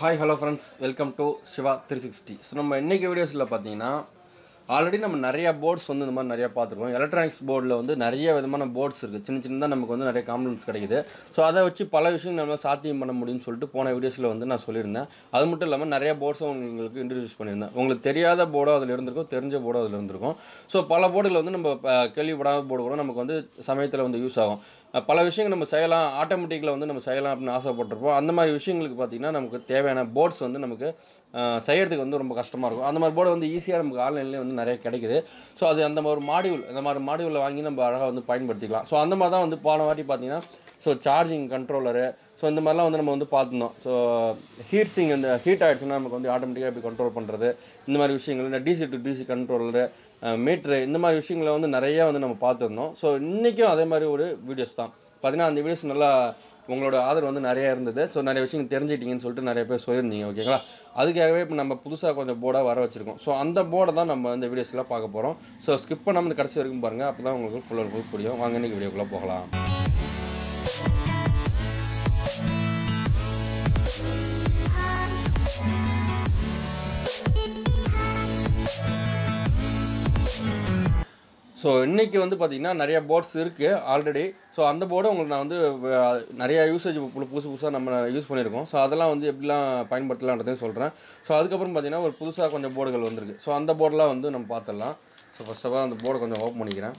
Hi hello friends welcome to Shiva three sixty so நம்ம இன்றைக்கி வீடியோஸில் பார்த்தீங்கன்னா ஆல்ரெடி நம்ம நிறையா போர்ட்ஸ் வந்து இந்த மாதிரி நிறையா பார்த்துருக்கோம். எலக்ட்ரானிக்ஸ் போர்டில் வந்து நிறைய விதமான போர்ட்ஸ் இருக்குது சின்ன சின்னதாக நமக்கு வந்து நிறைய காம்பனன்ஸ் கிடைக்குது. ஸோ அதை வச்சு பல விஷயம் நம்ம சாத்தியம் பண்ண முடியும்னு சொல்லிட்டு போன வீடியோஸில் வந்து நான் சொல்லியிருந்தேன். அது மட்டும் இல்லாமல் நிறைய போர்ட்ஸும் உங்களுக்கு இன்ட்ரடியூஸ் பண்ணியிருந்தேன். உங்களுக்கு தெரியாத போர்டும் அதில் இருந்திருக்கும் தெரிஞ்ச போர்டும் அதில் இருந்திருக்கும். ஸோ பல போர்டுகள் வந்து நம்ம கேள்விப்படாத போர்டு கூட நமக்கு வந்து சமயத்தில் வந்து யூஸ் ஆகும். பல விஷயங்கள் நம்ம செய்யலாம். ஆட்டோமேட்டிக்கில் வந்து நம்ம செய்யலாம் அப்படின்னு ஆசைப்பட்டிருப்போம். அந்த மாதிரி விஷயங்களுக்கு பார்த்திங்கன்னா நமக்கு தேவையான போர்ட்ஸ் வந்து நமக்கு செய்கிறதுக்கு வந்து ரொம்ப கஷ்டமாக இருக்கும். அந்த மாதிரி போர்டு வந்து ஈஸியாக நமக்கு ஆன்லைன்லேயே வந்து நிறைய கிடைக்குது. ஸோ அது அந்த மாதிரி மாடியூல் அந்த மாதிரி மாடியூலில் வாங்கி நம்ம அழகாக வந்து பயன்படுத்திக்கலாம். ஸோ அந்த மாதிரி தான் வந்து போன வாட்டி பார்த்தீங்கன்னா ஸோ சார்ஜிங் கண்ட்ரோலரு ஸோ இந்த மாதிரிலாம் வந்து நம்ம வந்து பார்த்துருந்தோம். ஸோ ஹீட் சிங் இந்த ஹீட் ஆகிடுச்சுன்னா நமக்கு வந்து ஆட்டோமேட்டிக்காக எப்படி கண்ட்ரோல் பண்ணுறது இந்த மாதிரி விஷயங்கள் இந்த DC to DC controller meter இந்த மாதிரி விஷயங்களை வந்து நிறையா வந்து நம்ம பார்த்துருந்தோம். ஸோ இன்றைக்கும் அதே மாதிரி ஒரு வீடியோஸ் தான். பார்த்தீங்கன்னா அந்த வீடியோஸ் நல்லா உங்களோட ஆதரவு வந்து நிறைய இருந்தது. ஸோ நிறைய விஷயம் தெரிஞ்சுக்கிட்டீங்கன்னு சொல்லிட்டு நிறைய பேர் சொல்லியிருந்தீங்க ஓகேங்களா அதுக்காகவே இப்போ நம்ம புதுசாக கொஞ்சம் போர்டாக வர வச்சுருக்கோம். ஸோ அந்த போர்டை தான் நம்ம இந்த வீடியோஸ்லாம் பார்க்க போகிறோம் ஸோ ஸ்கிப் பண்ணாமல் கடைசி வரைக்கும் பாருங்கள் அப்போ தான் உங்களுக்கு ஃபுல் அண்ட் ஃபுல் புரியும். வாங்க இன்றைக்கி வீடியோக்குள்ளே போகலாம். ஸோ இன்றைக்கி வந்து பார்த்திங்கன்னா நிறைய போர்ட்ஸ் இருக்குது ஆல்ரெடி ஸோ அந்த போர்டை உங்களுக்கு நான் வந்து நிறையா யூசேஜ் புதுசு புதுசாக நம்ம யூஸ் பண்ணியிருக்கோம். ஸோ அதெல்லாம் வந்து எப்படிலாம் பயன்படுத்தலான்றதையும் சொல்கிறேன் ஸோ அதுக்கப்புறம் பார்த்திங்கன்னா ஒரு புதுசாக கொஞ்சம் போர்டுகள் வந்திருக்கு. ஸோ அந்த போர்டெலாம் வந்து நம்ம பார்த்துடலாம் ஸோ ஃபஸ்ட் ஆஃப் ஆல் அந்த போர்டை கொஞ்சம் ஓப்பன் பண்ணிக்கிறேன்.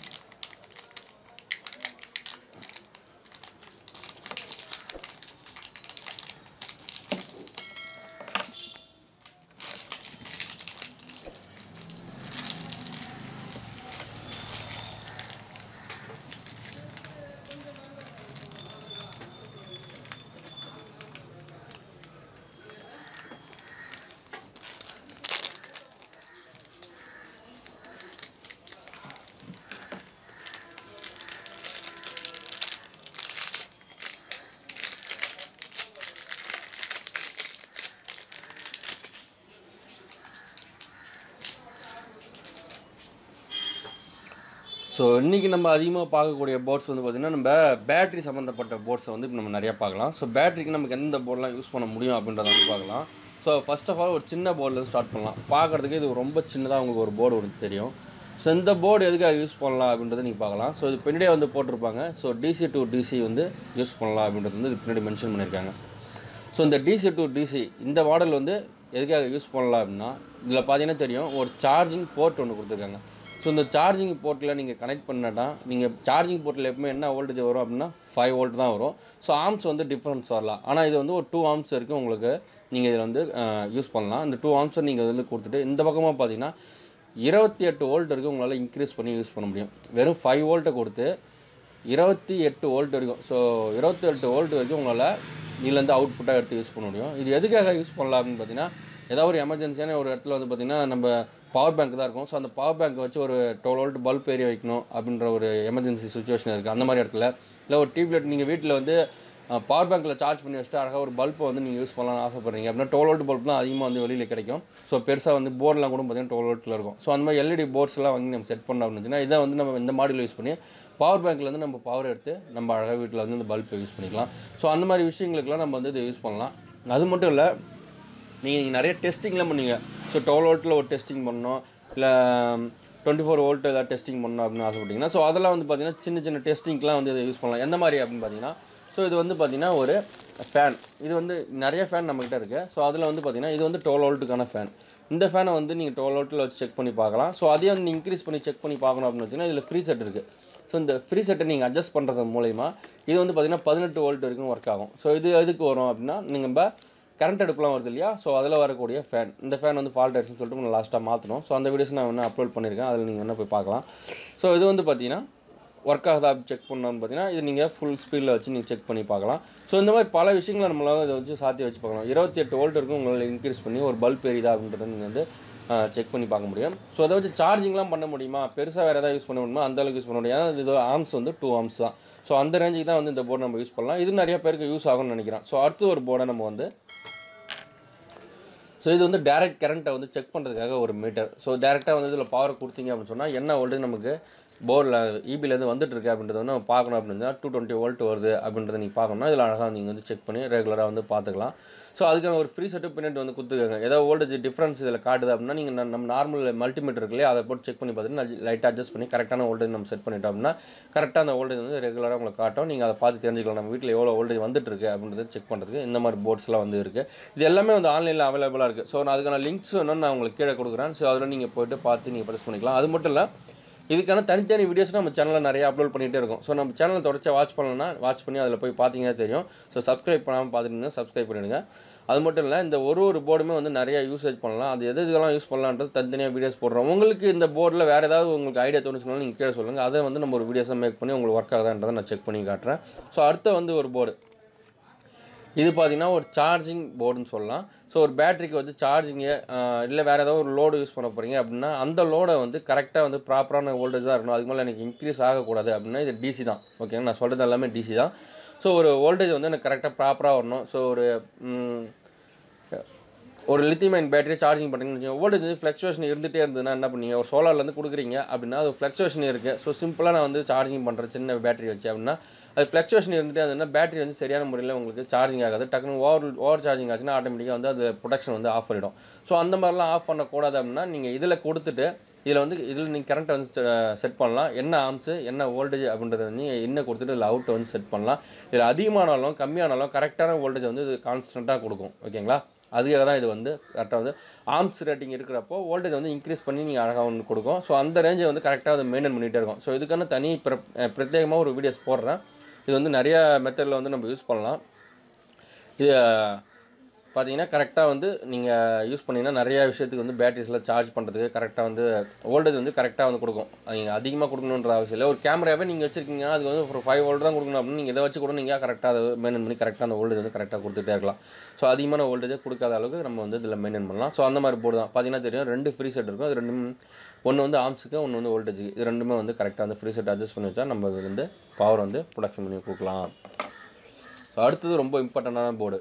ஸோ இன்றைக்கி நம்ம அதிகமாக பார்க்கக்கூடிய போர்ட்ஸ் வந்து பார்த்திங்கன்னா நம்ம பேட்ரி சம்மந்தப்பட்ட போர்ட்ஸை வந்து இப்போ நம்ம நிறையா பார்க்கலாம். ஸோ பேட்டரிக்கு நமக்கு எந்த போர்டெலாம் யூஸ் பண்ண முடியும் அப்படின்றத வந்து பார்க்கலாம். ஸோ ஃபஸ்ட் ஆஃப் ஆல் ஒரு சின்ன போர்டில் ஸ்டார்ட் பண்ணலாம். பார்க்குறதுக்கு இது ரொம்ப சின்னதாக உங்களுக்கு ஒரு போர்டு ஒன்று தெரியும். ஸோ இந்த போர்டு எதுக்காக யூஸ் பண்ணலாம் அப்படின்றத நீங்கள் பார்க்கலாம். ஸோ இது பின்னாடியே வந்து போட்டிருப்பாங்க. ஸோ டிசி டு டிசி வந்து யூஸ் பண்ணலாம் அப்படின்றது வந்து இது பின்னாடி மென்ஷன் பண்ணியிருக்காங்க. ஸோ இந்த டிசி டு டிசி இந்த மாடல் வந்து எதுக்காக யூஸ் பண்ணலாம் அப்படின்னா இதில் பார்த்தீங்கன்னா தெரியும். ஒரு சார்ஜிங் போர்ட் ஒன்று கொடுத்துருக்காங்க. ஸோ இந்த சார்ஜிங் போர்ட்டில் நீங்கள் கனெக்ட் பண்ணட்டா நீங்கள் சார்ஜிங் போர்ட்டில் எப்பவுமே என்ன வோல்டேஜ் வரும் அப்படின்னா ஃபைவ் வோல்ட் தான் வரும். ஸோ ஆர்ம்ஸ் வந்து டிஃப்ரென்ஸ் வரலாம். ஆனால் இது வந்து ஒரு டூ ஆர்ம்ஸ் வரைக்கும் உங்களுக்கு நீங்கள் இதில் வந்து யூஸ் பண்ணலாம். இந்த டூ ஆர்ம்ஸை நீங்கள் இதில் கொடுத்துட்டு இந்த பக்கமாக பார்த்தீங்கன்னா இருபத்தி எட்டு வோல்ட் வரைக்கும் உங்களால் இன்க்ரீஸ் பண்ணி யூஸ் பண்ண முடியும். வெறும் ஃபைவ் வோல்ட்டை கொடுத்து இருபத்தி எட்டு வோல்ட் வரைக்கும் ஸோ இருபத்தி எட்டு வோல்ட் வரைக்கும் உங்களால் இதுலேருந்து அவுட்புட்டாக எடுத்து யூஸ் பண்ண முடியும். இது எதுக்காக யூஸ் பண்ணலாம் அப்படின்னு பார்த்தீங்கன்னா ஏதாவது ஒரு எமர்ஜென்சியான ஒரு இடத்துல வந்து பார்த்திங்கன்னா நம்ம பவர் பேங்க் தான் இருக்கும். ஸோ அந்த பவர் பேங்க்கை வச்சு ஒரு டுவெல் வோல்ட் பல்ப் ஏறி வைக்கணும் அப்படின்ற ஒரு எமர்ஜென்சி சுச்சுவேஷன் இருக்குது அந்த மாதிரி இடத்துல. இல்லை ஒரு டியூப்லைட் நீங்கள் வீட்டில் வந்து பவர் பேங்க்கில் சார்ஜ் பண்ணி வச்சுட்டு அழகாக ஒரு பல்பை வந்து நீங்கள் யூஸ் பண்ணலாம்னு ஆசைப்பட்றீங்க. அப்படின்னா டுவெல் வோல்ட் பல்ப் தான் அதிகமாக வந்து வெளியில் கிடைக்கும். ஸோ பெருசாக வந்து போர்டெலாம் கூட பார்த்தீங்கன்னா டுவெல் வோல்ட்டில் இருக்கும். ஸோ அந்த மாதிரி எல்இடி போர்ட்ஸ்லாம் வாங்கி நம்ம செட் பண்ணோம் அப்படின்னா இதை வந்து நம்ம இந்த மாடல் யூஸ் பண்ணி பவர் பேங்க்லேருந்து நம்ம பவர் எடுத்து நம்ம அழகாக வீட்டில் வந்து இந்த பல்பை யூஸ் பண்ணிக்கலாம். ஸோ அந்த மாதிரி விஷயங்களுக்கெல்லாம் நம்ம வந்து இதை யூஸ் பண்ணலாம். அது மட்டும் இல்லை நீங்கள் நிறைய டெஸ்டிங்லாம் பண்ணீங்க ஸோ டுவெல் வோல்ட்டில் ஒரு டெஸ்டிங் பண்ணணும் இல்லை டுவெண்ட்டி ஃபோர் வோல்ட் ஏதாவது டெஸ்டிங் பண்ணணும் அப்படின்னு ஆசைப்பட்டீங்கன்னா ஸோ அதெல்லாம் வந்து பார்த்தீங்கன்னா சின்ன சின்ன டெஸ்டிங்க்கெலாம் வந்து இதை யூஸ் பண்ணலாம். எந்த மாதிரி அப்படின்னு பார்த்தீங்கன்னா ஸோ இது வந்து பார்த்தீங்கன்னா ஒரு ஃபேன் இது வந்து நிறைய ஃபேன் நம்மக்கிட்ட இருக்குது ஸோ அதில் வந்து பார்த்திங்கன்னா இது வந்து டுவெல் வோல்ட்டுக்கான ஃபேன் இந்த ஃபேனை வந்து நீங்கள் டுவெல் வோல்ட்டில் வச்சு செக் பண்ணி பார்க்கலாம். ஸோ அதையும் வந்து இன்க்ரீஸ் பண்ணி செக் பண்ணி பார்க்கணும் அப்படின்னு வச்சிங்கன்னா இதில் ஃப்ரீ செட் இருக்குது ஸோ இந்த ஃப்ரீ செட்டை நீங்கள் அட்ஜஸ்ட் பண்ணுறது மூலயமா இது வந்து பார்த்திங்கன்னா பதினெட்டு வோல்ட் வரைக்கும் ஒர்க் ஆகும். ஸோ இது எதுக்கு வரும் அப்படின்னா நீங்கள் நம்ம கரண்ட் அடுப்புலாம் வருது இல்லையா? ஸோ அதில் வரக்கூடிய ஃபேன் இந்த ஃபேன் வந்து ஃபால்ட் ஆயிடுச்சுன்னு சொல்லிட்டு நான் லாஸ்ட்டாக மாற்றணும் ஸோ அந்த வீடியோஸ் நான் வேணால் அப்லோட் பண்ணியிருக்கேன் அதில் நீங்கள் என்ன போய் பார்க்கலாம். ஸோ இது வந்து பார்த்தீங்கன்னா ஒர்க் ஆகுதா? செக் பண்ணணும்னு பார்த்தீங்கன்னா இது நீங்கள் ஃபுல் ஸ்பீடில் வச்சு நீங்கள் செக் பண்ணி பார்க்கலாம். ஸோ இந்த மாதிரி பல விஷயங்களை நம்மளால் இதை வச்சு சாத்தி வச்சு பார்க்கலாம். இருபத்தி எட்டு வோல்ட் இருக்கும் உங்களால் இன்க்ரீஸ் பண்ணி ஒரு பல்ப் எரியுதா அப்படின்றத நீங்கள் வந்து செக் பண்ணி பார்க்க முடியும். ஸோ அதை வச்சு சார்ஜிங்லாம் பண்ண முடியுமா? பெருசாக வேறு எதாவது யூஸ் பண்ண முடியுமா? அந்த அளவுக்கு யூஸ் பண்ண முடியும். ஏன்னா இது ஆர்ம்ஸ் வந்து டூ ஆர்ம்ஸ் தான். ஸோ அந்த ரேஞ்சுக்கு தான் வந்து இந்த போர்டு நம்ம யூஸ் பண்ணலாம். இது நிறைய பேருக்கு யூஸ் ஆகும்னு நினைக்கிறேன். ஸோ அடுத்து ஒரு போர்டை நம்ம வந்து ஸோ இது வந்து டேரெக்ட் கரண்ட்டை வந்து செக் பண்ணுறதுக்காக ஒரு மீட்டர் ஸோ டேரெக்டாக வந்து இதில் பவர் கொடுத்தீங்க அப்படின்னு சொன்னால் என்ன வோல்ட்டு நமக்கு போர்டில் இபிலேருந்து வந்துட்டுருக்கு அப்படின்றத வந்து நம்ம பார்க்கணும் அப்படின்னா டூ டுவெண்ட்டி வோல்ட் வருது அப்படின்றத நீங்கள் பார்க்கணும்னா இதில் அழகாக நீங்கள் வந்து செக் பண்ணி ரெகுலராக வந்து பார்த்துக்கலாம். ஸோ அதுக்கான ஒரு ஃப்ரீ செட்டப் பின்னாடி வந்து கொடுத்துருக்காங்க. ஏதாவது வோல்டேஜ் டிஃப்ரென்ஸ் இதில் காட்டுது அப்படின்னா நீங்கள் நம்ம நார்மல் மல்டிமீட்டர் இருக்குல்லையே அதை போட்டு செக் பண்ணி பார்த்துட்டு லைட்டாக அட்ஜஸ்ட் பண்ணி கரெக்டான வோல்டேஜ் நம்ம செட் பண்ணிட்டோம் அப்படின்னா கரெக்டாக அந்த வோல்டேஜ் வந்து ரெகுலராக உங்களுக்கு காட்டும். நீங்கள் அதை பார்த்து தெரிஞ்சுக்கலாம். நம்ம வீட்டில் எவ்வளோ வோல்டேஜ் வந்துட்டு இருக்கு அப்படின்றத செக் பண்ணுறதுக்கு இந்த மாதிரி போர்ட்ஸ்லாம் வந்து இருக்குது இது எல்லாமே வந்து ஆன்லைனில் அவைலபிளாக இருக்குது ஸோ நான் அதுக்கான லிங்க்ஸ் வேணும் நான் உங்களுக்கு கீழே கொடுக்குறேன். ஸோ அதில் நீங்கள் போயிட்டு பார்த்து நீங்கள் பர்ச்சேஸ் பண்ணிக்கலாம். அது மட்டும் இல்லை இதுக்கான தனித்தனி வீடியோஸ் நம்ம சேனலில் நிறைய அப்லோட் பண்ணிகிட்டே இருக்கும். ஸோ நம்ம சேனலை தொடர்ச்சி வாட்ச் பண்ணலன்னா வாட்ச் பண்ணி அதில் போய் பார்த்தீங்கன்னா தெரியும். ஸோ சப்ஸ்கிரைப் பண்ணாமல் பார்த்துட்டீங்கன்னா சப்ஸ்கிரைப் பண்ணிவிடுங்க அது மட்டும் இல்லை இந்த ஒரு ஒரு போர்டுமே வந்து நிறைய யூசேஜ் பண்ணலாம். அது எது இதெல்லாம் யூஸ் பண்ணலான்றது தனித்தனியாக வீடியோஸ் போடுறோம். உங்களுக்கு இந்த போர்டில் வேறு ஏதாவது உங்களுக்கு ஐடியா தோணுச்சுனாலும் நீங்கள் கீழே சொல்லுங்கள் அதை வந்து நம்ம ஒரு வீடியோஸாக மேக் பண்ணி உங்களுக்கு ஒர்க் ஆகுதான்றதை நான் செக் பண்ணி காட்டுறேன். ஸோ அடுத்த வந்து ஒரு போர்டு இது பார்த்தீங்கன்னா ஒரு சார்ஜிங் போர்டுன்னு சொல்லலாம். ஸோ ஒரு பேட்டரிக்கு வந்து சார்ஜிங்கு இல்லை வேறு ஏதாவது ஒரு லோடு யூஸ் பண்ண போகிறீங்க அப்படின்னா அந்த லோடை வந்து கரெக்டாக வந்து ப்ராப்பரான வோல்டேஜ் தான் இருக்கணும். அதுக்கு மேலே எனக்கு இன்க்ரீஸ் ஆகக்கூடாது அப்படின்னா இது டிசி தான். ஓகேங்க நான் சொல்கிறது எல்லாமே டிசி தான். ஸோ ஒரு வோல்டேஜ் வந்து எனக்கு கரெக்டாக ப்ராப்பராக வரணும். ஸோ ஒரு ஒரு லித்தியம் பேட்டரி சார்ஜிங் பண்ணுறீங்கன்னு வச்சுக்கோங்க. வோல்டேஜ் வந்து ஃப்ளக்சுவேஷன் இருந்துகிட்டே இருந்ததுன்னா என்ன பண்ணீங்க ஒரு சோலார்லேருந்து கொடுக்குறீங்க அப்படின்னா அது ஃப்ளக்சுவேஷன் இருக்குது ஸோ சிம்பிளாக நான் வந்து சார்ஜிங் பண்ணுறேன் சின்ன பேட்டரி வச்சு அப்படின்னா அது ஃப்ளக்சுவேஷன் இருந்துகிட்டே இருந்ததுன்னா பேட்டரி வந்து சரியான முறையில் உங்களுக்கு சார்ஜிங் ஆகாது. டக்குனு ஓவர் ஓவர் சார்ஜிங் ஆச்சுன்னா ஆட்டோமேட்டிக்காக வந்து அது ப்ரொடக்ஷன் வந்து ஆஃப் பண்ணிடும் ஸோ அந்த மாதிரிலாம் ஆஃப் பண்ணக்கூடாது அப்படின்னா நீங்கள் இதில் கொடுத்துட்டு இதில் வந்து இதில் நீங்கள் கரண்ட்டை வந்து செட் பண்ணலாம். என்ன ஆம்ஸு என்ன வோல்டேஜ் அப்படின்றத வந்து என்ன கொடுத்துட்டு இதில் அவுட்டை வந்து செட் பண்ணலாம். இதில் அதிகமானாலும் கம்மியானாலும் கரெக்டான வோல்டேஜ் வந்து இது கான்ஸ்டண்ட்டாக கொடுக்கும். ஓகேங்களா அதுக்காக தான் இது வந்து கரெக்டாக வந்து ஆர்ம்ஸ் ரேட்டிங் இருக்கிறப்போ வோல்டேஜ் வந்து இன்க்ரீஸ் பண்ணி நீங்கள் அழகாக ஒன்று கொடுக்கும். ஸோ அந்த ரேஞ்சை வந்து கரெக்டாக அதை மெயின்டைன் பண்ணிகிட்டே இருக்கும். ஸோ இதுக்கான தனி பிர- பிரத்யேகமாக ஒரு வீடியோஸ் போடுறேன். இது வந்து நிறையா மெத்தடில் வந்து நம்ம யூஸ் பண்ணலாம். இது பார்த்தீங்கன்னா கரெக்டாக வந்து நீங்கள் யூஸ் பண்ணிங்கன்னா நிறையா விஷயத்துக்கு வந்து பேட்டரிஸில் சார்ஜ் பண்ணுறதுக்கு கரெக்டாக வந்து வோல்டேஜ் வந்து கரெக்டாக வந்து கொடுக்கும். நீங்கள் அதிகமாக கொடுக்கணுன்ற அவசியம் இல்லை. ஒரு கேமராவே நீங்கள் வச்சுருக்கீங்கன்னா அதுக்கு வந்து ஒரு ஃபைவ் வோல்ட் தான் கொடுக்கணும் அப்படின்னு நீங்கள் இதை வச்சு கூட நீங்கள் கரெக்டாக அதை மெயின்டைன் பண்ணி கரெக்டாக அந்த வோல்டேஜ் வந்து கரெக்டாக கொடுத்துட்டே இருக்கலாம். ஸோ அதிகமான வோல்டேஜை கொடுக்காத அளவுக்கு நம்ம வந்து இதில் மெயின்டைன் பண்ணலாம். ஸோ அந்த மாதிரி போர்டு தான். பார்த்தீங்கன்னா தெரியும் ரெண்டு ஃப்ரீ செட் இருக்கும். அது ரெண்டும் ஒன்று வந்து ஆம்ஸுக்கு ஒன்று வந்து வோல்டேஜுக்கு இது ரெண்டுமே வந்து கரெக்டாக வந்து ஃப்ரீ செட் அட்ஜஸ்ட் பண்ணி வச்சா நம்ம வந்து பவர் வந்து ப்ரொடக்ஷன் பண்ணி கொடுக்கலாம். ஸோ அடுத்தது ரொம்ப இம்பார்ட்டண்டான போர்டு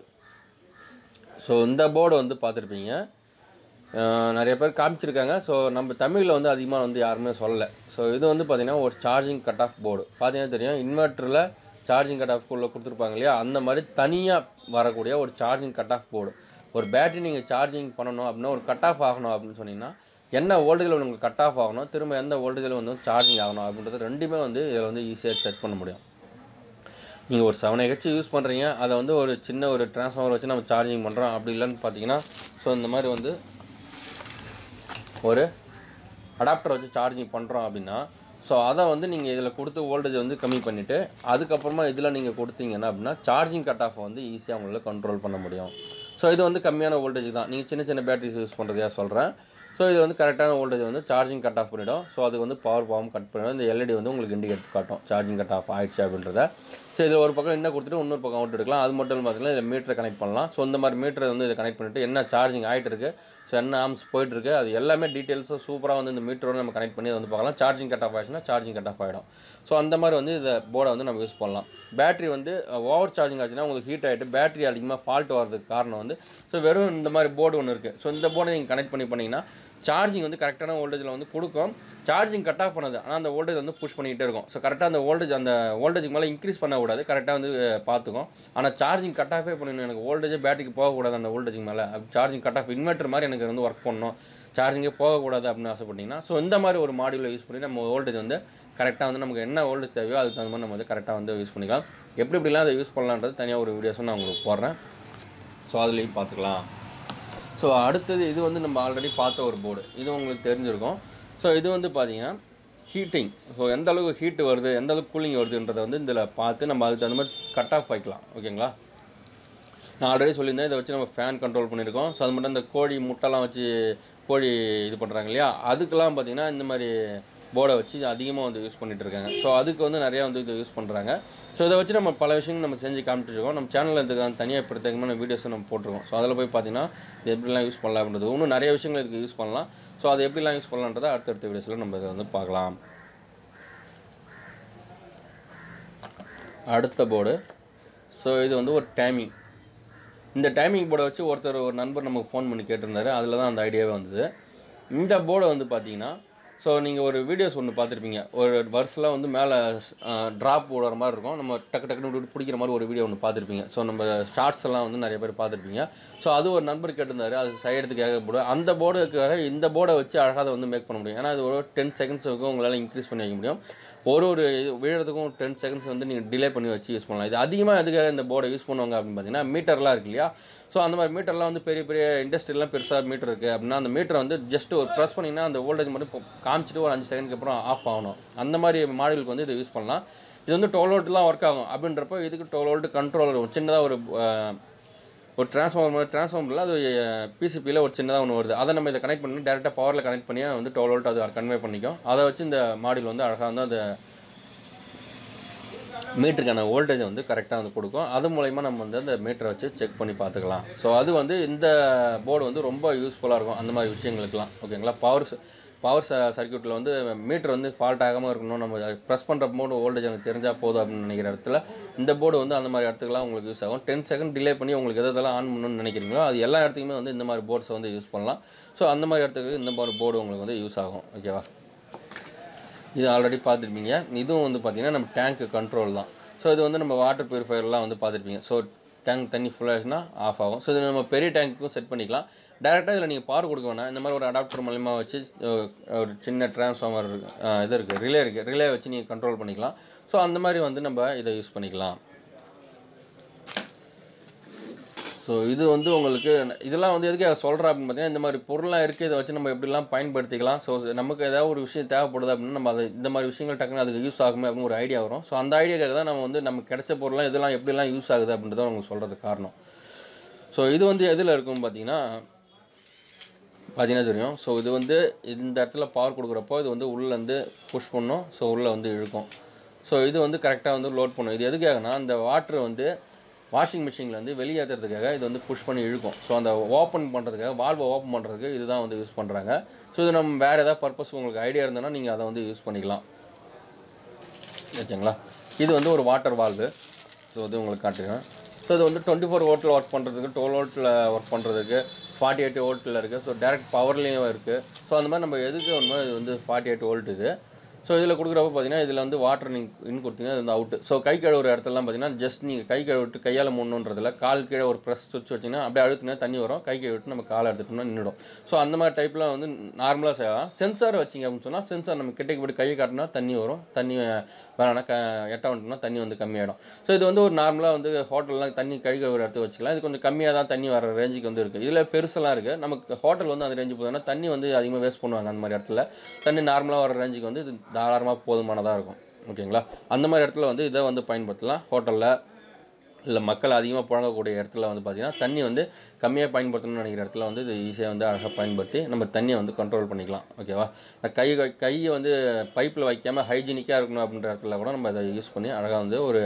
ஸோ இந்த போர்டு வந்து பார்த்துருப்பீங்க. நிறைய பேர் காமிச்சிருக்காங்க. ஸோ நம்ம தமிழில் வந்து அதிகமாக வந்து யாருமே சொல்லலை. ஸோ இது வந்து பார்த்திங்கன்னா ஒரு சார்ஜிங் கட் ஆஃப் போர்டு பார்த்தீங்கன்னா தெரியும் இன்வெர்ட்டரில் சார்ஜிங் கட் ஆஃப் உள்ள கொடுத்துருப்பாங்க இல்லையா? அந்த மாதிரி தனியாக வரக்கூடிய ஒரு சார்ஜிங் கட் ஆஃப் போர்டு ஒரு பேட்டரி நீங்கள் சார்ஜிங் பண்ணணும் அப்படின்னா ஒரு கட் ஆஃப் ஆகணும் அப்படின்னு சொன்னீங்கன்னா என்ன வோல்டேஜில் உங்களுக்கு கட் ஆஃப் ஆகணும்? திரும்ப எந்த வோல்டேஜில் வந்து சார்ஜிங் ஆகணும் அப்படின்றது ரெண்டுமே வந்து இதில் வந்து ஈஸியாக செட் பண்ண முடியும். நீங்கள் ஒரு செவன் ஹெச் யூஸ் பண்ணுறீங்க அதை வந்து ஒரு சின்ன ஒரு டிரான்ஸ்ஃபார்மர் வச்சு நம்ம சார்ஜிங் பண்ணுறோம் அப்படி இல்லைன்னு பார்த்தீங்கன்னா ஸோ இந்த மாதிரி வந்து ஒரு அடாப்டர் வச்சு சார்ஜிங் பண்ணுறோம் அப்படின்னா ஸோ அதை வந்து நீங்கள் இதில் கொடுத்து வோல்டேஜ் வந்து கம்மி பண்ணிவிட்டு அதுக்கப்புறமா இதில் நீங்கள் கொடுத்தீங்கன்னா அப்படின்னா சார்ஜிங் கட் ஆஃப் வந்து ஈஸியாக உங்களால் கண்ட்ரோல் பண்ண முடியும். ஸோ இது வந்து கம்மியான வோல்டேஜ் தான். நீங்கள் சின்ன சின்ன பேட்டரிஸ் யூஸ் பண்ணுறதையா சொல்கிறேன் ஸோ இது வந்து கரெக்டான வோல்டேஜ் வந்து சார்ஜிங் கட் ஆஃப் பண்ணிவிடும் ஸோ அதுக்கு வந்து பவர் பாம் கட் பண்ணிடும். இந்த எல்இடி வந்து உங்களுக்கு இண்டிகேட் காட்டும். சார்ஜிங் கட் ஆஃப் ஆயிடுச்சு அப்படின்றத. ஸோ இதில் ஒரு பக்கம் என்ன கொடுத்துட்டு இன்னொரு பக்கம் அவுட் எடுக்கலாம். அது மட்டும் பார்த்தீங்கன்னா இதில் மீட்டரை கனெக்ட் பண்ணலாம். ஸோ இந்த மாதிரி மீட்டரை வந்து இதை கனெக்ட் பண்ணிவிட்டு என்ன சார்ஜிங் ஆகிட்டு ஸோ என்ன ஆம்ஸ் போயிட்டுருக்கு அது எல்லாமே டீட்டெயில்ஸும் சூப்பராக வந்து இந்த மீட்டரோட நம்ம கனெக்ட் பண்ணி வந்து பார்க்கலாம். சார்ஜிங் கட் ஆஃப் ஆயிடுச்சுன்னா சார்ஜிங் கட் ஆஃப் ஆகிடும் ஸோ அந்த மாதிரி வந்து இந்த போர்டை வந்து நம்ம யூஸ் பண்ணலாம். பேட்டரி வந்து ஓவர் சார்ஜிங் ஆச்சுன்னா உங்களுக்கு ஹீட் ஆகிட்டு பேட்டரி அதிகமாக ஃபால்ட் வரதுக்கு காரணம் வந்து ஸோ வெறும் இந்த மாதிரி போர்டு ஒன்று இருக்குது ஸோ இந்த போர்டை நீங்கள் கனெக்ட் பண்ணி பண்ணிங்கன்னா சார்ஜிங் வந்து கரெக்டான வோல்டேஜில் வந்து கொடுக்கும். சார்ஜிங் கட் ஆஃப் பண்ணது. ஆனால் அந்த வோல்டேஜ் வந்து புஷ் பண்ணிக்கிட்டே இருக்கும். ஸோ கரெக்டாக அந்த வோல்டேஜ் அந்த வோல்டேஜுக்கு மேலே இன்க்ரீஸ் பண்ணக்கூடாது. கரெக்டாக வந்து பார்த்துக்கும். ஆனால் சார்ஜிங் கட் ஆஃபே பண்ணணும் எனக்கு வோல்டேஜே பேட்டரிக்கு போகக்கூடாது அந்த வோல்டேஜுக்கு மேலே. சார்ஜிங் கட் ஆஃப் இன்வெர்ட்டர் மாதிரி எனக்கு வந்து ஒர்க் பண்ணணும். சார்ஜிங்கே போகக்கூடாது அப்படின்னு ஆசைப்பட்டிங்கன்னா ஸோ இந்த மாதிரி ஒரு மாடியூலை யூஸ் பண்ணி நம்ம வோல்டேஜ் வந்து கரெக்டாக வந்து நமக்கு என்ன வோல்டேஜ் தேவையோ அதுக்கு தகுந்த மாதிரி நம்ம வந்து கரெக்டாக வந்து யூஸ் பண்ணிக்கலாம். எப்படி எப்படிலாம் அதை யூஸ் பண்ணலான்றது தனியாக ஒரு வீடியோஸும் நான் உங்களுக்கு போடுறேன். ஸோ அதுலேயும் பார்த்துக்கலாம். ஸோ அடுத்தது இது வந்து நம்ம ஆல்ரெடி பார்த்த ஒரு போர்டு இது உங்களுக்கு தெரிஞ்சிருக்கும். ஸோ இது வந்து பார்த்தீங்கன்னா ஹீட்டிங் ஸோ எந்த அளவுக்கு ஹீட்டு வருது எந்த அளவுக்கு கூலிங் வருதுன்றதை வந்து இதில் பார்த்து நம்ம அதுக்கு தகுந்த மாதிரி கட் ஆஃப் வைக்கலாம். ஓகேங்களா நான் ஆல்ரெடி சொல்லியிருந்தேன் இதை வச்சு நம்ம ஃபேன் கண்ட்ரோல் பண்ணியிருக்கோம். ஸோ அது மட்டும் இந்த கோழி முட்டைலாம் வச்சு கோழி இது பண்ணுறாங்க இல்லையா? அதுக்கெல்லாம் பார்த்தீங்கன்னா இந்த மாதிரி போர்டை வச்சு அதிகமாக வந்து யூஸ் பண்ணிகிட்டு இருக்காங்க ஸோ அதுக்கு வந்து நிறையா வந்து இதை யூஸ் பண்ணுறாங்க ஸோ இதை வச்சு நம்ம பல விஷயங்கள் நம்ம செஞ்சு காமிச்சிருக்கோம் நம்ம சேனலில் இதுக்கான தனியாக பிரத்யேகமான வீடியோஸை நம்ம போட்டிருக்கோம். ஸோ அதில் போய் பார்த்தீங்கன்னா இது எப்படிலாம் யூஸ் பண்ணலாம் அப்படின்றது. இன்னும் நிறைய விஷயங்கள் இதுக்கு யூஸ் பண்ணலாம். ஸோ அதை எப்படிலாம் யூஸ் பண்ணலான்றதை அடுத்தடுத்த வீடியோஸில் நம்ம இதை வந்து பார்க்கலாம். அடுத்த போர்டு ஸோ இது வந்து ஒரு டைமிங் இந்த டைமிங் போர்டை வச்சு ஒருத்தர் ஒரு நண்பர் நமக்கு ஃபோன் பண்ணி கேட்டிருந்தாரு. அதில் தான் அந்த ஐடியாவே வந்தது. இந்த போர்டை வந்து பார்த்தீங்கன்னா ஸோ நீங்கள் ஒரு வீடியோஸ் ஒன்று பார்த்துருப்பீங்க. ஒரு பர்ஸ்லாம் வந்து மேலே ட்ராப் போடுற மாதிரி இருக்கும். நம்ம டக்கு டக்குன்னு விட்டு பிடிக்கிற மாதிரி ஒரு வீடியோ ஒன்று பார்த்துருப்பீங்க. ஸோ நம்ம ஷார்ட்ஸ் எல்லாம் வந்து நிறைய பேர் பார்த்துருப்பீங்க. ஸோ அது ஒரு நண்பர் கேட்டிருந்தாரு. அது செய்யறதுக்காக போர்டு அந்த போர்டுக்காக இந்த போர்டை வச்சு அழகாக அதை வந்து மேக் பண்ண முடியும். ஏன்னா அது ஒரு டென் செகண்ட்ஸ் வரைக்கும் உங்களால் இன்க்ரீஸ் பண்ணி வைக்க முடியும். ஒரு ஒரு இது விழுறதுக்கும் டென் செகண்ட்ஸ் வந்து நீங்கள் டிலே பண்ணி வச்சு யூஸ் பண்ணலாம். இது அதிகமாக எதுக்காக இந்த போர்டை யூஸ் பண்ணுவாங்க அப்படின்னு பார்த்தீங்கன்னா மீட்டர்லாம் இருக்கு இல்லையா? ஸோ அந்த மாதிரி மீட்டர்லாம் வந்து பெரிய பெரிய இண்டஸ்ட்ரியெலாம் பெருசாக மீட்டர் இருக்குது அப்படின்னா அந்த மீட்டரை வந்து ஜஸ்ட் ஒரு ப்ரெஸ் பண்ணிங்கன்னா அந்த வோல்டேஜ் மட்டும் காமிச்சிட்டு ஒரு அஞ்சு செகண்ட்க்கு அப்புறம் ஆஃப் ஆகணும். அந்த மாதிரி மாடலுக்கு வந்து இதை யூஸ் பண்ணலாம். இது வந்து டுவெல் வோல்ட்லாம் ஒர்க் ஆகும். அப்படின்றப்போ இதுக்கு டுவெல் வோல்ட் கண்ட்ரோலர் சின்னதாக ஒரு ஒரு டிரான்ஸ்ஃபார்மர் டிரான்ஸ்ஃபார்மரில் அது பிசிபியில் ஒரு சின்னதாக ஒன்று வருது. அதை நம்ம இதை கனெக்ட் பண்ணி டேரெக்டாக பவரில் கனெக்ட் பண்ணி வந்து டுவெல் வோல்ட் அது கன்வே பண்ணிக்கும். அதை வச்சு இந்த மாடியில் வந்து அழகாக வந்து அந்த மீட்டருக்கான வோல்டேஜ் வந்து கரெக்டாக வந்து கொடுக்கும். அது மூலயமா நம்ம வந்து அந்த மீட்டரை வச்சு செக் பண்ணி பார்த்துக்கலாம். ஸோ அது வந்து இந்த போர்டு வந்து ரொம்ப யூஸ்ஃபுல்லாக இருக்கும். அந்த மாதிரி விஷயங்களுக்குலாம் ஓகேங்களா பவர் பவர் சர்க்கியூட்டில் வந்து மீட்டர் வந்து ஃபால்ட் ஆகாமல் இருக்கணும் நம்ம ப்ரெஸ் பண்ணுற போது வோல்டேஜ் எனக்கு தெரிஞ்சால் போதும் அப்படின்னு நினைக்கிற இடத்துல இந்த போர்டு வந்து அந்த மாதிரி இடத்துக்குலாம் உங்களுக்கு யூஸ் ஆகும். டென் செகண்ட் டிலே பண்ணி உங்களுக்கு எது எதெல்லாம் ஆன் பண்ணணும்னு நினைக்கிறீங்களோ அது எல்லா இடத்துக்குமே வந்து இந்த மாதிரி போர்ட்ஸை வந்து யூஸ் பண்ணலாம். ஸோ அந்த மாதிரி இடத்துக்கு இந்த மாதிரி போர்டு உங்களுக்கு வந்து யூஸ் ஆகும். ஓகேவா இது ஆல்ரெடி பார்த்துருப்பீங்க. இதுவும் வந்து பார்த்தீங்கன்னா நம்ம டேங்க் கண்ட்ரோல் தான். ஸோ இது வந்து நம்ம வாட்டர் ப்யூரிஃபையர்லாம் வந்து பார்த்துருப்பீங்க. ஸோ டேங்க் தண்ணி ஃபுல்லாகிடுச்சுன்னா ஆஃப் ஆகும். ஸோ இது நம்ம பெரிய டேங்க்கும் செட் பண்ணிக்கலாம். டேரெக்டாக இதில் நீங்கள் பவர் கொடுக்க வேணாம். இந்த மாதிரி ஒரு அடாப்டர் மூலிமா வச்சு ஒரு சின்ன டிரான்ஸ்ஃபார்மர் இது இருக்குது ரிலே இருக்குது ரிலே வச்சு நீங்கள் கண்ட்ரோல் பண்ணிக்கலாம். ஸோ அந்த மாதிரி வந்து நம்ம இதை யூஸ் பண்ணிக்கலாம். ஸோ இது வந்து உங்களுக்கு இதெல்லாம் வந்து எதுக்கு சொல்கிறேன் அப்படின்னு பார்த்தீங்கன்னா இந்த மாதிரி பொருளாக இருக்குது இதை வச்சு நம்ம எப்படிலாம் பயன்படுத்திக்கலாம். ஸோ நமக்கு ஏதாவது ஒரு விஷயம் தேவைப்படுது அப்படின்னா நம்ம அதை இந்த மாதிரி விஷயங்கள் டக்குன்னு அதுக்கு யூஸ் ஆகுமே அப்படின்னு ஒரு ஐடியா வரும். ஸோ அந்த ஐடியாக்காக தான் நம்ம வந்து நமக்கு கிடைச்ச பொருளாக இதெல்லாம் எப்படிலாம் யூஸ் ஆகுது அப்படின்றத உங்களுக்கு சொல்கிறதுக்கு காரணம். ஸோ இது வந்து எதில் இருக்கும்னு பார்த்தீங்கன்னா பார்த்தீங்கன்னா தெரியும். ஸோ இது வந்து இந்த இடத்துல பவர் கொடுக்குறப்போ இது வந்து உள்ளேருந்து புஷ் பண்ணும். ஸோ உள்ளே வந்து இழுக்கும். ஸோ இது வந்து கரெக்டாக வந்து லோட் பண்ணும். இது எதுக்காகனா அந்த வாட்டர் வந்து வாஷிங் மிஷினில் வந்து வெளியேற்றுறதுக்காக இது வந்து புஷ் பண்ணி இழுக்கும். ஸோ அந்த ஓப்பன் பண்ணுறதுக்காக வால்வை ஓப்பன் பண்ணுறதுக்கு இதுதான் வந்து யூஸ் பண்ணுறாங்க ஸோ இது நம்ம வேறு ஏதாவது பர்பஸ் உங்களுக்கு ஐடியா இருந்ததுன்னா நீங்கள் அதை வந்து யூஸ் பண்ணிக்கலாம். ஓகேங்களா? இது வந்து ஒரு வாட்டர் வால்வு ஸோ இது உங்களுக்கு காட்டுறேன் ஸோ இது வந்து டுவெண்ட்டி ஃபோர் ஓட்டில் ஒர்க் பண்ணுறதுக்கு டுவெல் வோல்ட்டில் ஒர்க் பண்ணுறதுக்கு ஃபார்ட்டி எயிட் ஓட்டில் இருக்குது ஸோ டேரக்ட் பவர்லேயும் இருக்குது ஸோ அந்த மாதிரி நம்ம எதுக்கு ஒன்று இது வந்து ஃபார்ட்டி எயிட் ஓல்ட்டு இது? ஸோ இதில் கொடுக்குறப்ப பார்த்தீங்கன்னா இதில் வந்து வாட்டர் நீங்கள் இன் கொடுத்தீங்கன்னா அது வந்து அவுட்டு ஸோ கை கழுவுற இடத்துலலாம் பார்த்தீங்கன்னா ஜஸ்ட் நீங்கள் கை கழுவிட்டு கையால் முன்னுன்றதில்ல கால் கீழே ஒரு ப்ரெஸ் வச்சு வச்சிங்கன்னா அப்படியே அழுத்தினா தண்ணி வரும். கை கழுவிட்டு நம்ம காலை எடுத்துட்டோம்னா நின்றுடும் ஸோ அந்த மாதிரி டைப்லாம் வந்து நார்மலாக செய்யலாம். சென்சார் வச்சிங்க அப்படின்னு சொன்னால் சென்சார் நம்ம கிட்டக்கு போய் கையை காட்டினா தண்ணி வரும். தண்ணி வேணாம் க எட்ட வந்துட்டோம்னா தண்ணி வந்து கம்மியாயிடும். ஸோ இது வந்து ஒரு நார்மலாக வந்து ஹோட்டல்லாம் தண்ணி கழுக ஒரு இடத்துல வச்சுக்கலாம். இது கொஞ்சம் கம்மியாக தான் தண்ணி வர ரேஞ்சுக்கு வந்து இருக்குது இதில் பெருசெல்லாம் இருக்குது நமக்கு ஹோட்டல் வந்து அந்த ரேஞ்சு போதுன்னா தண்ணி வந்து அதிகமாக வேஸ்ட் பண்ணுவாங்க அந்த மாதிரி இடத்துல. தண்ணி நார்மலாக வர ரேஞ்சுக்கு வந்து இது தாராளமாக போதுமானதாக இருக்கும். ஓகேங்களா? அந்த மாதிரி இடத்துல வந்து இதை வந்து பயன்படுத்தலாம். ஹோட்டலில் இல்லை மக்கள் அதிகமாக புழங்கக்கூடிய இடத்துல வந்து பார்த்திங்கன்னா தண்ணி வந்து கம்மியாக பயன்படுத்தணும்னு நினைக்கிற இடத்துல வந்து இது ஈஸியாக வந்து அழகாக பயன்படுத்தி நம்ம தண்ணியை வந்து கண்ட்ரோல் பண்ணிக்கலாம். ஓகேவா? கை கையை வந்து பைப்பில் வைக்காமல் ஹைஜீனிக்காக இருக்கணும் அப்படின்ற இடத்துல கூட நம்ம அதை யூஸ் பண்ணி அழகாக வந்து ஒரு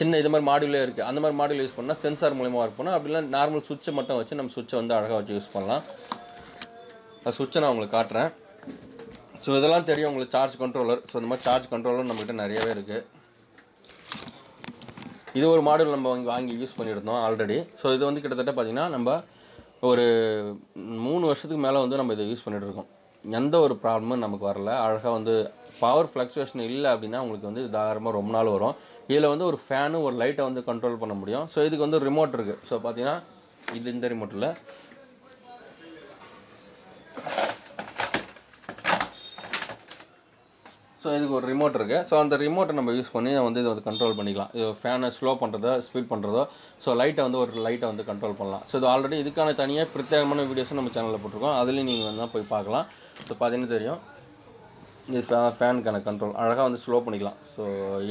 சின்ன இது மாதிரி மாடியூலே இருக்குது அந்த மாதிரி மாடியூல் யூஸ் பண்ணால் சென்சார் மூலிமா ஒர்க் பண்ணால் அப்படிலாம் நார்மல் சுவிட்சை மட்டும் வச்சு நம்ம சுவிட்சை வந்து அழகாக வச்சு யூஸ் பண்ணலாம். அந்த சுவிட்சை நான் உங்களுக்கு காட்டுறேன். ஸோ இதெல்லாம் தெரியும் உங்களுக்கு சார்ஜ் கண்ட்ரோலர் ஸோ இந்த மாதிரி சார்ஜ் கண்ட்ரோலர் நம்மகிட்ட நிறையவே இருக்குது இது ஒரு மாடல் நம்ம வாங்கி வாங்கி யூஸ் பண்ணியிருந்தோம் ஆல்ரெடி ஸோ இது வந்து கிட்டத்தட்ட பார்த்திங்கன்னா நம்ம ஒரு மூணு வருஷத்துக்கு மேலே வந்து நம்ம இதை யூஸ் பண்ணிகிட்டு இருக்கோம் எந்த ஒரு ப்ராப்ளமும் நமக்கு வரல. அழகாக வந்து பவர் ஃப்ளக்சுவேஷன் இல்லை அப்படின்னா உங்களுக்கு வந்து தாராளமாக ரொம்ப நாள் வரும். இதில் வந்து ஒரு ஃபேனு ஒரு லைட்டை வந்து கண்ட்ரோல் பண்ண முடியும். ஸோ இதுக்கு வந்து ரிமோட் இருக்குது ஸோ பார்த்தீங்கன்னா இது இந்த ரிமோட்டில் ஸோ இதுக்கு ஒரு ரிமோட் இருக்குது ஸோ அந்த ரிமோட்டை நம்ம யூஸ் பண்ணி வந்து இதை வந்து கண்ட்ரோல் பண்ணிக்கலாம். இது ஃபேனை ஸ்லோ பண்ணுறதோ ஸ்பீட் பண்ணுறதோ ஸோ லைட்டை வந்து ஒரு லைட்டை வந்து கண்ட்ரோல் பண்ணலாம். ஸோ இது ஆல்ரெடி இதுக்கான தனியாக பிரத்யேகமான வீடியோஸும் நம்ம சேனலில் போட்டிருக்கோம். அதுலேயும் நீங்கள் வந்து போய் பார்க்கலாம். ஸோ பார்த்தீங்கன்னா தெரியும். இது ஃபேனுக்கான கண்ட்ரோல் அழகாக வந்து ஸ்லோ பண்ணிக்கலாம். ஸோ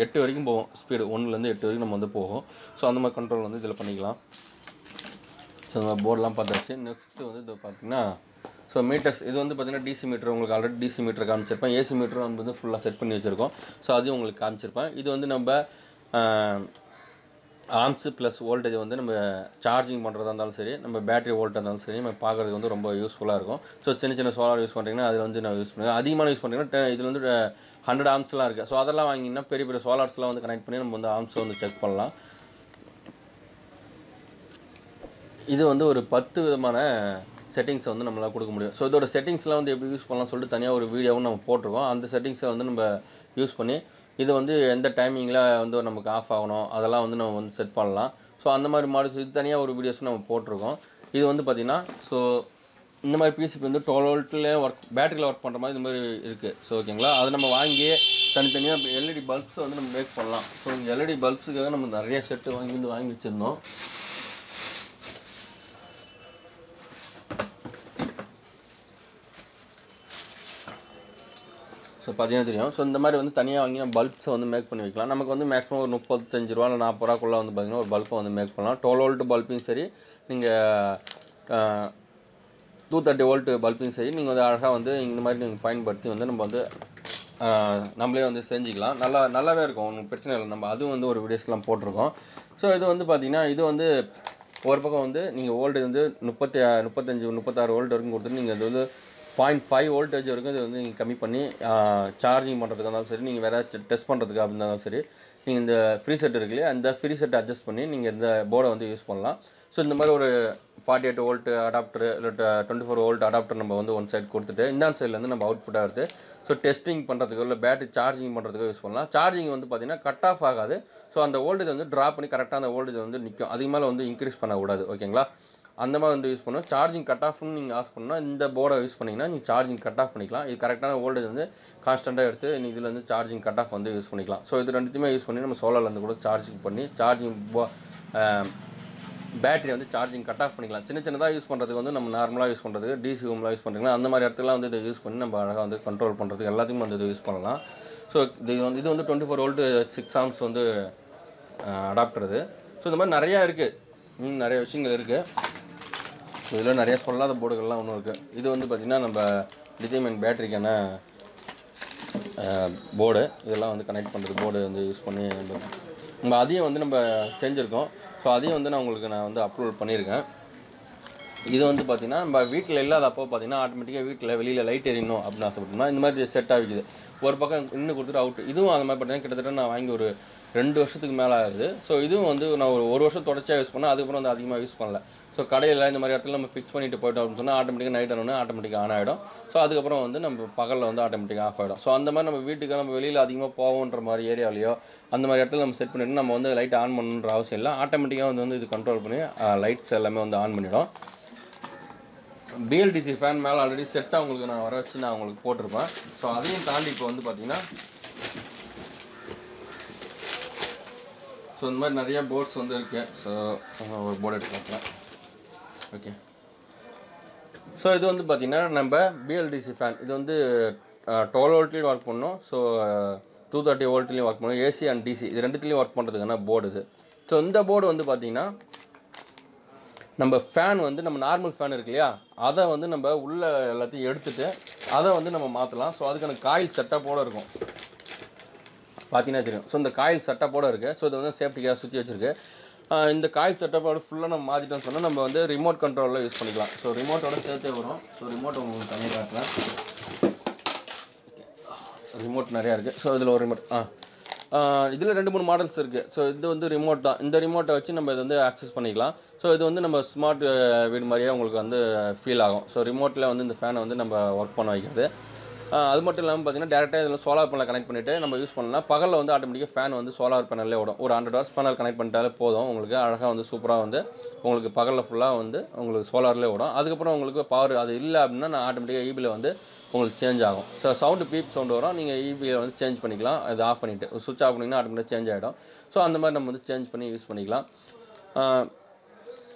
எட்டு வரைக்கும் போகும். ஸ்பீடு ஒன்றுலேருந்து எட்டு வரைக்கும் நம்ம வந்து போகும். ஸோ அந்த மாதிரி கண்ட்ரோல் வந்து இதில் பண்ணிக்கலாம். ஸோ நம்ம போர்டெலாம் பார்த்தாச்சு. நெக்ஸ்ட்டு வந்து இது பார்த்திங்கன்னா ஸோ மீட்டர்ஸ் இது வந்து பார்த்திங்கன்னா டிசி மீட்டர் உங்களுக்கு ஆல்ரெடி டிசி மீட்டர் காமிச்சிருப்பேன். ஏசி மீட்டரும் வந்து வந்து ஃபுல்லாக செட் பண்ணி வச்சுருக்கோம். ஸோ அதையும் உங்களுக்கு காமிச்சிருப்பேன். இது வந்து நம்ம ஆர்ம்ஸ் ப்ளஸ் வோல்டேஜ் வந்து நம்ம சார்ஜிங் பண்ணுறதா இருந்தாலும் சரி நம்ம பேட்டரி வோல்ட்டாக இருந்தாலும் சரி நம்ம பார்க்குறதுக்கு வந்து ரொம்ப யூஸ்ஃபுல்லாக இருக்கும். ஸோ சின்ன சின்ன சோலார் யூஸ் பண்ணுறீங்கன்னா அதில் வந்து நான் யூஸ் பண்ணுவேன். அதிகமாக யூஸ் பண்ணுறீங்கன்னா இதில் வந்து ஹண்ட்ரட் ஆம்ஸ்லாம் இருக்குது ஸோ அதெல்லாம் வாங்கிங்கன்னா பெரிய பெரிய சோலார்ஸ்லாம் வந்து கனெக்ட் பண்ணி நம்ம வந்து ஆம்ஸை வந்து செக் பண்ணலாம். இது வந்து ஒரு பத்து விதமான செட்டிங்ஸை வந்து நம்மளால் கொடுக்க முடியும். ஸோ இதோட செட்டிங்ஸ்லாம் வந்து எப்படி யூஸ் பண்ணலாம் சொல்லிட்டு தனியாக ஒரு வீடியோவும் நம்ம போட்டிருக்கோம். அந்த செட்டிங்ஸை வந்து நம்ம யூஸ் பண்ணி இது வந்து எந்த டைமிங்கில் வந்து நமக்கு ஆஃப் ஆகணும் அதெல்லாம் வந்து நம்ம வந்து செட் பண்ணலாம். ஸோ அந்த மாதிரி மாடல்ஸ் இது தனியாக ஒரு வீடியோஸ் நம்ம போட்டிருக்கோம். இது வந்து பார்த்திங்கன்னா ஸோ இந்த மாதிரி பிசிபி வந்து டுவெல் வோல்ட்லேயே ஒர்க் பேட்டரியில் ஒர்க் பண்ணுற மாதிரி இந்த மாதிரி இருக்குது ஸோ ஓகேங்களா அதை நம்ம வாங்கி தனித்தனியாக எல்இடி பல்ப்ஸை வந்து நம்ம மேக் பண்ணலாம். ஸோ இந்த எல்இடி பல்ப்ஸுக்காக நம்ம நிறைய செட்டு வாங்கி வந்து வாங்கி வச்சுருந்தோம். ஸோ பார்த்தீங்கன்னா தெரியும். ஸோ இந்த மாதிரி வந்து தனியாக வாங்கி நம்ம பல்ப்ஸை வந்து மேக் பண்ணி வைக்கலாம். நமக்கு வந்து மேக்ஸிமம் ஒரு முப்பத்தஞ்சு ரூபா இல்லை நாற்பது ரூபாக்குள்ளே வந்து பார்த்தீங்கன்னா ஒரு பல்பை வந்து மேக் பண்ணலாம். டுவெல் வோல்ட் பல்பையும் சரி நீங்கள் டூ தேர்ட்டி வோல்ட் பல்பையும் சரி நீங்கள் வந்து அழகாக வந்து இந்த மாதிரி நீங்கள் பயன்படுத்தி வந்து நம்ம வந்து நம்மளே வந்து செஞ்சுக்கலாம். நல்லா நல்லாவே இருக்கும். ஒன்றும் பிரச்சனை இல்லை. நம்ம அதுவும் வந்து ஒரு வீடியோஸ்லாம் போட்டிருக்கோம். ஸோ இது வந்து பார்த்தீங்கன்னா இது வந்து ஒரு பக்கம் வந்து நீங்கள் ஓல்டு வந்து முப்பத்தி முப்பத்தஞ்சு முப்பத்தாறு ஓல்டு வரைக்கும் கொடுத்துட்டு நீங்கள் இது வந்து பாயிண்ட் ஃபைவ் வோல்டேஜ் வரைக்கும் இது வந்து நீங்கள் கம்மி பண்ணி சார்ஜிங் பண்ணுறதுக்கு இருந்தாலும் சரி நீங்கள் வேறு டெஸ்ட் பண்ணுறதுக்கு இருந்தாலும் சரி நீங்கள் இந்த ஃப்ரீ செட் இருக்குல்லையே அந்த ஃப்ரீ செட் அட்ஜஸ்ட் பண்ணி நீங்கள் இந்த போர்டை வந்து யூஸ் பண்ணலாம். ஸோ இந்த மாதிரி ஒரு ஃபார்ட்டி எயிட் வோல்ட் அடாப்டர் இல்லை டுவெண்ட்டி ஃபோர் வோல்ட் அடாப்டர் நம்ம வந்து ஒன் சைடு கொடுத்துட்டு இந்த சைட்லேருந்து நம்ம அவுட்புட்டாக எடுத்து ஸோ டெஸ்டிங் பண்ணுறதுக்கு இல்லை பேட்டரி சார்ஜிங் பண்ணுறதுக்கு யூஸ் பண்ணலாம். சார்ஜிங் வந்து பார்த்தீங்கன்னா கட் ஆஃப் ஆகாது. ஸோ அந்த வோல்டேஜ் வந்து ட்ராப் பண்ணி கரெக்டாக அந்த வோல்டேஜ் வந்து நிற்கும் அதுக்கு மேலே வந்து இன்க்ரீஸ் பண்ணக்கூடாது. ஓகேங்களா அந்த மாதிரி வந்து யூஸ் பண்ணணும் சார்ஜிங் கட் ஆஃப்னு நீங்கள் ஆஸ் பண்ணால் இந்த போர்டை யூஸ் பண்ணிங்கன்னா நீங்கள் சார்ஜிங் கட் ஆஃப் பண்ணிக்கலாம். இது கரெக்டான வோல்டேஜ் வந்து கான்ஸ்டண்ட்டாக எடுத்து நீ இதில் வந்து சார்ஜிங் கட் ஆஃப் வந்து யூஸ் பண்ணிக்கலாம். ஸோ இது ரெண்டுத்தையுமே யூஸ் பண்ணி நம்ம சோலார்லேருந்து கூட சார்ஜிங் பண்ணி சார்ஜிங் பேட்டரி வந்து சார்ஜிங் கட் ஆஃப் பண்ணிக்கலாம். சின்ன சின்னதாக யூஸ் பண்ணுறதுக்கு வந்து நம்ம நார்மலாக யூஸ் பண்ணுறதுக்கு டிசி ஹோம்லாம் யூஸ் பண்ணுறீங்களா அந்த மாதிரி இடத்துலாம் வந்து இதை யூஸ் பண்ணி நம்ம அழகாக வந்து கண்ட்ரோல் பண்ணுறதுக்கு எல்லாத்துக்கும் வந்து இதை யூஸ் பண்ணலாம். ஸோ இது வந்து இது வந்து twenty four volt six amps வந்து அடாப்டர் இது. ஸோ இந்த மாதிரி நிறையா இருக்குது நிறைய விஷயங்கள் இருக்குது இதில் நிறைய சொல்லாத போர்டுகள்லாம் ஒன்றும் இருக்குது இது வந்து பார்த்திங்கன்னா நம்ம லித்தியம் பேட்டரிக்கான போர்டு. இதெல்லாம் வந்து கனெக்ட் பண்ணுறது போர்டு வந்து யூஸ் பண்ணி நம்ம அதையும் வந்து நம்ம செஞ்சுருக்கோம். ஸோ அதையும் வந்து நான் உங்களுக்கு நான் வந்து அப்லோட் பண்ணியிருக்கேன். இது வந்து பார்த்திங்கன்னா நம்ம வீட்டில் இல்லாதப்போ பார்த்திங்கன்னா ஆட்டோமேட்டிக்காக வீட்டில் வெளியில் லைட் எரியணும் அப்படின்னு ஆசைப்பட்டோம்னா இந்த மாதிரி செட் ஆகிக்குது ஒரு பக்கம் இன்னும் கொடுத்துட்டு அவுட் இதுவும் அந்த மாதிரி பார்த்தீங்கன்னா கிட்டத்தட்ட நான் வாங்கி ஒரு ரெண்டு வருஷத்துக்கு மேலே ஆகுது. ஸோ இதுவும் வந்து நான் ஒரு ஒரு வருஷம் தொடர்ச்சியாக யூஸ் பண்ணேன். அதுக்கப்புறம் வந்து அதிகமாக யூஸ் பண்ணல. ஸோ கடையில் இந்த மாதிரி இடத்துல நம்ம ஃபிக்ஸ் பண்ணிட்டு போயிட்டோம் அப்படின்னு சொன்னால் ஆட்டோமேட்டிக்காக நைட் ஆனோடனே ஆட்டோமேட்டிக்காக ஆன் ஆகிடும் ஸோ அதுக்கப்புறம் வந்து நம்ம பகலில் வந்து ஆட்டோமேட்டிக்காக ஆஃப் ஆகிடும் ஸோ அந்த மாதிரி நம்ம வீட்டுக்கு நம்ம வெளியில் அதிகமாக போவோன்ற மாதிரி ஏரியாவிலையோ அந்த மாதிரி இடத்துல நம்ம செட் பண்ணிட்டு நம்ம வந்து லைட் ஆன் பண்ணணுன்ற அவசியம் இல்லை. ஆட்டோமேட்டிக்காக வந்து வந்து இது கண்ட்ரோல் பண்ணி லைட்ஸ் எல்லாமே வந்து ஆன் பண்ணிடும். பிஎல்டிசி ஃபேன் மேலே ஆல்ரெடி செட்டாக உங்களுக்கு நான் வர வச்சு நான் உங்களுக்கு போட்டிருப்பேன். ஸோ அதையும் தாண்டி இப்போ வந்து பார்த்திங்கன்னா ஸோ இந்த மாதிரி நிறையா போர்ட்ஸ் வந்து இருக்குது ஸோ ஒரு போர்டு எடுத்து ஓகே ஸோ இது வந்து பார்த்திங்கன்னா நம்ம பிஎல்டிசி ஃபேன் இது வந்து டுவெல் வோல்ட்லேயும் ஒர்க் பண்ணோம் ஸோ டூ தேர்ட்டி வோல்ட்லேயும் ஒர்க் பண்ணணும். ஏசி அண்ட் டிசி இது ரெண்டுத்துலேயும் ஒர்க் பண்ணுறதுக்கான போர்டு இது. ஸோ இந்த போர்டு வந்து பார்த்திங்கன்னா நம்ம ஃபேன் வந்து நம்ம நார்மல் ஃபேன் இருக்கு இல்லையா? அதை வந்து நம்ம உள்ளே எல்லாத்தையும் எடுத்துட்டு அதை வந்து நம்ம மாற்றலாம் ஸோ அதுக்கான காயில் செட்டப்போடு இருக்கும். பார்த்தீங்கன்னா தெரியும். ஸோ இந்த காயில் செட்டப்போடு இருக்குது ஸோ இது வந்து சேஃப்டிக்காக சுற்றி வச்சிருக்கு. இந்த காயில் செட்டப்போட ஃபுல்லாக நம்ம மாற்றிட்டோம்னு சொன்னால் நம்ம வந்து ரிமோட் கண்ட்ரோலில் யூஸ் பண்ணிக்கலாம். ஸோ ரிமோட்டோட சேர்த்தே வரும். ஸோ ரிமோட் உங்களுக்கு தனியாக காட்டுறேன். ரிமோட் நிறையா இருக்குது ஸோ இதில் ஒரு ரிமோட் ஆ. இதில் ரெண்டு மூணு மாடல்ஸ் இருக்குது ஸோ இது வந்து ரிமோட் தான். இந்த ரிமோட்டை வச்சு நம்ம இதை வந்து ஆக்சஸ் பண்ணிக்கலாம். ஸோ இது வந்து நம்ம ஸ்மார்ட் வீடு மாதிரியே உங்களுக்கு வந்து ஃபீல் ஆகும். ஸோ ரிமோட்டில் வந்து இந்த ஃபேனை வந்து நம்ம ஒர்க் பண்ண வைக்கிறது. அது மட்டும் இல்லாமல் பார்த்தீங்கன்னா டேரெக்டாக இதில் சோலார் பேனல் கனெக்ட் பண்ணிவிட்டு நம்ம யூஸ் பண்ணலாம். பகலில் வந்து ஆட்டோமேட்டிக்காக ஃபேன் வந்து சோலார் பேனல்லே ஓடும். ஒரு ஹண்ட்ரட் ஹவர்ஸ் பேனல் கனெக்ட் பண்ணிட்டாலே போதும். உங்களுக்கு அழகாக வந்து சூப்பராக வந்து உங்களுக்கு பகலில் ஃபுல்லாக வந்து உங்களுக்கு சோலார்லேயே ஓடும். அதுக்கப்புறம் உங்களுக்கு பவர் அது இல்லை அப்படின்னா நான் ஆட்டோமேட்டிக்காக ஈபியில் e வந்து உங்களுக்கு சேஞ்ச் ஆகும். ஸோ சவுண்டு பீப் சவுண்டு வரும். நீங்கள் ஈபியில் e வந்து சேஞ்ச் பண்ணிக்கலாம். அது ஆஃப் பண்ணிவிட்டு சுவிட்ச் ஆஃப் பண்ணிங்கன்னா ஆட்டோமேட்டிக்காக சேஞ்ச் ஆகிடும் ஸோ அந்த மாதிரி நம்ம வந்து சேஞ்ச் பண்ணி யூஸ் பண்ணிக்கலாம்.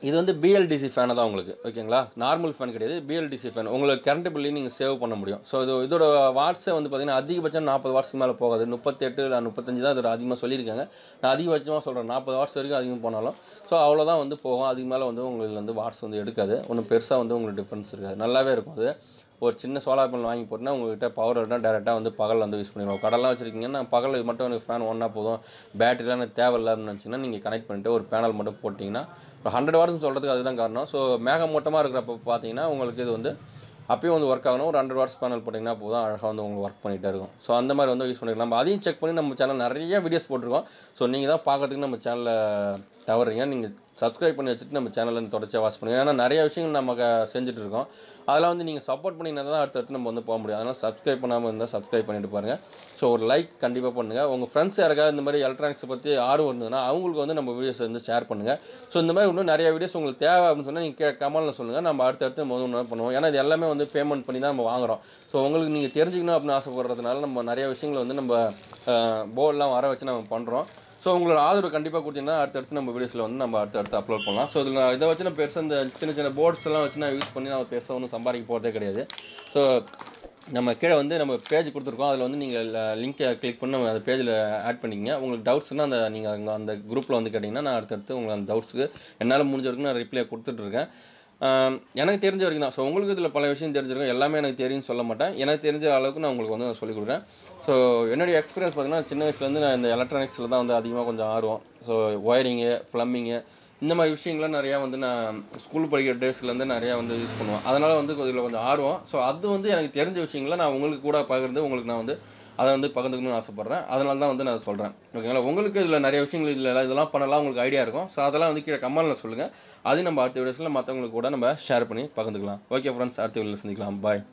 இது வந்து பிஎல்டிசி ஃபேனை தான் உங்களுக்கு ஓகேங்களா? நார்மல் ஃபேன் கிடையாது பிஎல்டிசி ஃபேன் உங்களுக்கு கரண்ட் பில்லையும் நீங்கள் சேவ் பண்ண முடியும். ஸோ இது இதோட வாட்ஸை வந்து பார்த்தீங்கன்னா அதிகபட்சம் நாற்பது வாட்ஸ்க்கு மேலே போகாது. முப்பத்தெட்டு இல்லை முப்பத்தஞ்சு தான் இதோட அதிகமாக சொல்லியிருக்காங்க. நான் அதிகபட்சமாக சொல்கிறேன் நாற்பது வாட்ஸ் வரைக்கும் அதிகம் போனாலும். ஸோ அவ்வளோதான் வந்து போகும். அதுக்கு மேலே வந்து உங்களுக்கு வந்து வாட்ஸ் வந்து எடுக்காது. ஒன்றும் பெருசாக வந்து உங்களுக்கு டிஃப்ரென்ஸ் இருக்காது. நல்லாவே இருக்கும் அது. ஒரு சின்ன சோலார் பேனல் வாங்கி போட்டுனா உங்கள்கிட்ட பவர் இருந்தால் டேரெக்டாக வந்து பகலில் வந்து யூஸ் பண்ணிடுவோம் கடலாம் வச்சுருக்கீங்கன்னா பகலில் மட்டும் எனக்கு ஃபேன் ஒன்றா போதும். பேட்டரிலாம் எனக்கு தேவையில்லை அப்படின்னு நினச்சிங்கன்னா நீங்கள் கனெக்ட் பண்ணிட்டு ஒரு பேனல் மட்டும் போட்டிங்கன்னா ஒரு ஹண்ட்ரட் வாட்ஸ் சொல்கிறதுக்கு அதுதான் காரணம். ஸோ மேகமூட்டமாக இருக்கிறப்ப பார்த்தீங்கன்னா உங்களுக்கு இது வந்து அப்பயும் வந்து ஒர்க் ஆகணும். ஒரு ஹண்ட்ரட் வாட்ஸ் பேனல் போட்டிங்கன்னா போதும். அழகாக வந்து உங்களுக்கு ஒர்க் பண்ணிகிட்டே இருக்கும். ஸோ அந்த மாதிரி வந்து யூஸ் பண்ணிக்கலாம். நம்ம அதையும் செக் பண்ணி நம்ம சேனல் நிறைய வீடியோஸ் போட்டிருக்கோம். ஸோ நீங்கள் தான் பார்க்குறதுக்கு நம்ம சேனலில் தவறுறீங்க நீங்கள் சப்ஸ்கிரைப் பண்ணி வச்சுட்டு நம்ம சேனலில் தொடர்ச்சியாக வாட்ச் பண்ணுங்கள் ஏன்னா நிறைய விஷயங்கள் நம்ம செஞ்சுட்டு இருக்கோம் அதெல்லாம் வந்து நீங்கள் சப்போர்ட் பண்ணினா தான் அடுத்தடுத்து நம்ம வந்து போக முடியும். அதனால் சப்ஸ்கிரைப் பண்ணாமல் இருந்தால் சப்ஸ்கிரைப் பண்ணிட்டு பாருங்கள் ஸோ ஒரு லைக் கண்டிப்பாக பண்ணுங்கள் உங்கள் ஃப்ரெண்ட்ஸ் யாருக்காவது இந்த மாதிரி எலக்ட்ரானிக்ஸை பற்றி ஆர்வம் இருந்ததுன்னா அவங்களுக்கு வந்து நம்ம வீடியோஸ் வந்து ஷேர் பண்ணுங்கள் ஸோ இந்த மாதிரி இன்னும் நிறைய வீடியோஸ் உங்களுக்கு தேவை அப்படின்னு சொன்னால் நீங்கள் கமெண்ட்டில் சொல்லுங்கள் நம்ம அடுத்தடுத்து முதல் பண்ணுவோம். ஏன்னா இது எல்லாமே வந்து பேமெண்ட் பண்ணி தான் நம்ம வாங்குறோம். ஸோ உங்களுக்கு நீங்கள் தெரிஞ்சுக்கணும் அப்படின்னு ஆசைப்படுறதுனால நம்ம நிறைய விஷயங்களை வந்து நம்ம போர்டெலாம் வர வச்சு நம்ம பண்ணுறோம் ஸோ உங்களோட ஆதரவு கண்டிப்பாக கொடுத்தீங்கன்னா அடுத்தடுத்து நம்ம வீடியோஸில் வந்து நம்ம அடுத்தடுத்து அப்லோட் பண்ணலாம். ஸோ இதில் இதை வச்சு நான் பெருசாக இந்த சின்ன சின்ன போர்ட்ஸ் எல்லாம் வச்சு நான் யூஸ் பண்ணி நான் பெருசாக ஒன்றும் சம்பாதிக்க போகிறதே கிடையாது. ஸோ நம்ம கீழே வந்து நம்ம பேஜ் கொடுத்துருக்கோம். அதில் வந்து நீங்கள் லிங்க்கை கிளிக் பண்ணி நம்ம அந்த பேஜில் ஆட் பண்ணிக்கங்க. உங்களுக்கு டவுட்ஸ்னால் அந்த நீங்கள் அங்கே அந்த குரூப்பில் வந்து கேட்டிங்கன்னா நான் அடுத்தடுத்து உங்களுக்கு அந்த டவுட்ஸுக்கு என்னால் முடிஞ்ச வரைக்கும் நான் ரிப்ளை கொடுத்துட்ருக்கேன் எனக்கு தெரிஞ்ச வரைக்கும் தான். ஸோ உங்களுக்கு இதில் பல விஷயம் தெரிஞ்சிருக்கும். எல்லாமே எனக்கு தெரியும்னு சொல்ல மாட்டேன். எனக்கு தெரிஞ்ச அளவுக்கு நான் உங்களுக்கு வந்து நான் சொல்லிக் கொடுக்குறேன். ஸோ என்னுடைய எக்ஸ்பீரியன்ஸ் பார்த்தீங்கன்னா சின்ன வயசுலேருந்து நான் இந்த எலக்ட்ரானிக்ஸில் தான் வந்து அதிகமாக கொஞ்சம் ஆர்வம். ஸோ ஒயரிங்கு ப்ளம்பிங்கு இந்த மாதிரி விஷயங்கள்லாம் நிறையா வந்து நான் ஸ்கூல் படிக்கிற டேஸ்லேருந்து நிறையா வந்து யூஸ் பண்ணுவேன். அதனால் வந்து இதில் கொஞ்சம் ஆர்வம். ஸோ அது வந்து எனக்கு தெரிஞ்ச விஷயங்களை நான் உங்களுக்கு கூட பகிர்ந்து உங்களுக்கு நான் வந்து அதை வந்து பகிர்ந்துக்கணும்னு ஆசைப்பட்றேன். அதனால தான் வந்து நான் சொல்கிறேன் ஓகேங்களா? உங்களுக்கு இதில் நிறைய விஷயங்கள் இதில் இதெல்லாம் பண்ணலாம் உங்களுக்கு ஐடியா இருக்கும். ஸோ அதெல்லாம் வந்து கீழே கமெண்ட்டில் சொல்லுங்கள் அதையும் நம்ம அடுத்த வீடியோஸில் மற்றவங்களுக்கு கூட நம்ம ஷேர் பண்ணி பகிர்ந்துக்கலாம். ஓகே ஃப்ரெண்ட்ஸ் அடுத்த வீடியோவில் சந்திக்கலாம். பாய்